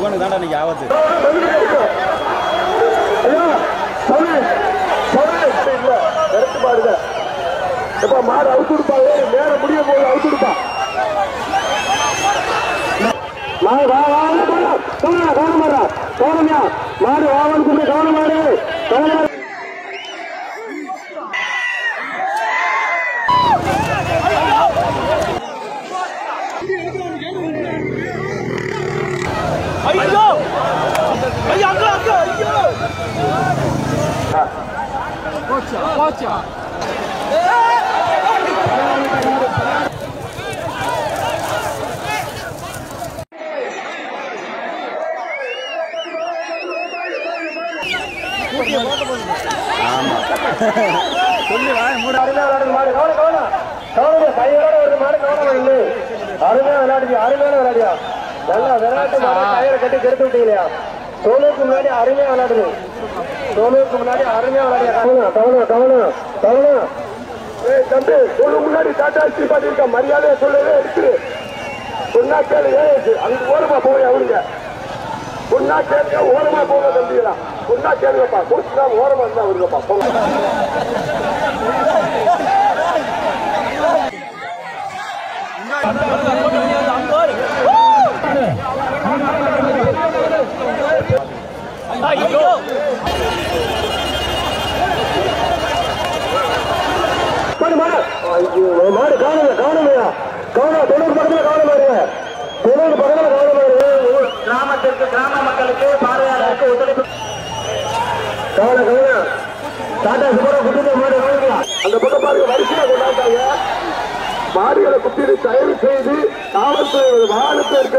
தான் இன்னைக்கு ஆபத்து ஐயா, மாடு அவுத்து கொடுப்பாங்க நேரம் முடிய போது அவுத்து கொடுப்பான் மாடு வா வா மாடு வாவன் கவனம் மாடு கவனம் ஐயோ! ஐயோ அங்க அங்க ஐயோ! சொல்லி வா மூட அருமையா விளையாடுது மாடு கவனம் கவனம் கவனம் கையோட வருது மாடு கவனம் இல்லை அருமையா விளையாடுது அருமையான விளையாடியா நல்லா விளையாட்டு கயிறை கட்டி கெடுத்து விட்டீங்களா. சோனுக்கு முன்னாடி அருமையா விளையாடுது சோனுக்கு முன்னாடி அருமையா விளையாடியா கவனம் கவனம் கவனம் ஏய் தம்பி சொல்லு முன்னாடி டாடா ஸ்ரீ பாட்டி இருக்க மரியாதையை சொல்லவே இருக்குது சொன்னா கேளு ஏய் அங்க ஓரமா போய் அவருங்க பொண்ணா கேளுங்க ஓரமா போங்க தம்பிகளா. பொண்ணா கேளுங்கப்பா கொடுத்துட்டா ஓரமா இருந்தா வருங்கப்பா போங்க. ஐயோ மாடு மாடு காணுங்க கவனம் தொண்ணூறு பக்கத்துல கவனம் பாருங்க தொண்ணூறு பக்கத்துல கவனம் பாருங்க கிராமத்திற்கு கிராம மக்களுக்கு பார்வையாளருக்கு ஒத்துழைப்பு. கவனம் கவனம் டாடா சுமரா மாடு அந்த பக்கம் பாருங்க வரிசையா மாடுகளை குத்திட்டு தயவு செய்து காவல்துறை வாகனத்தில் இருக்க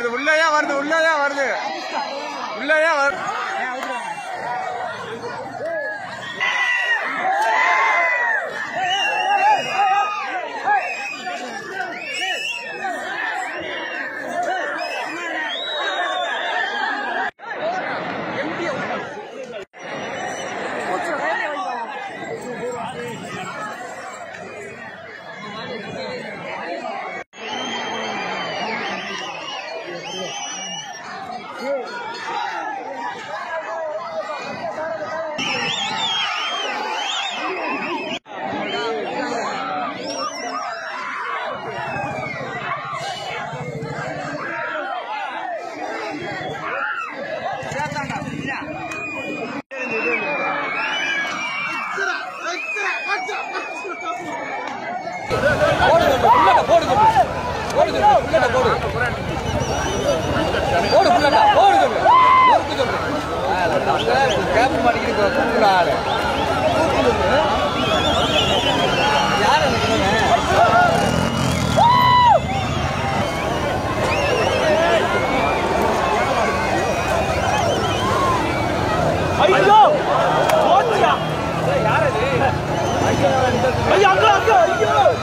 வருது. உள்ளயா வருது உள்ளயா வருது. உள்ளயா வருது கேப் மாட்டேங்குது கூப்பிடுறாரு Ayağını akıyor. Ayağını akıyor.